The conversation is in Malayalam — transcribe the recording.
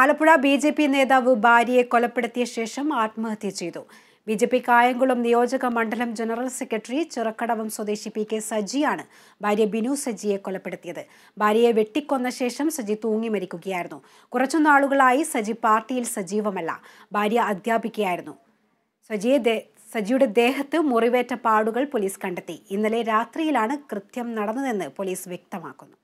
ആലപ്പുഴ ബി ജെ പി നേതാവ് ഭാര്യയെ കൊലപ്പെടുത്തിയ ശേഷം ആത്മഹത്യ ചെയ്തു. ബി ജെ പി കായംകുളം നിയോജക മണ്ഡലം ജനറൽ സെക്രട്ടറി ചിറക്കടവം സ്വദേശി പി കെ സജിയാണ് ഭാര്യ ബിനു സജിയെ കൊലപ്പെടുത്തിയത്. ഭാര്യയെ വെട്ടിക്കൊന്ന ശേഷം സജി തൂങ്ങി മരിക്കുകയായിരുന്നു. കുറച്ചു നാളുകളായി സജി പാർട്ടിയിൽ സജീവമല്ല ഭാര്യ അധ്യാപികയായിരുന്നു. സജിയെ സജിയുടെ ദേഹത്ത് മുറിവേറ്റ പാടുകൾ പോലീസ് കണ്ടെത്തി. ഇന്നലെ രാത്രിയിലാണ് കൃത്യം നടന്നതെന്ന് പോലീസ് വ്യക്തമാക്കുന്നു.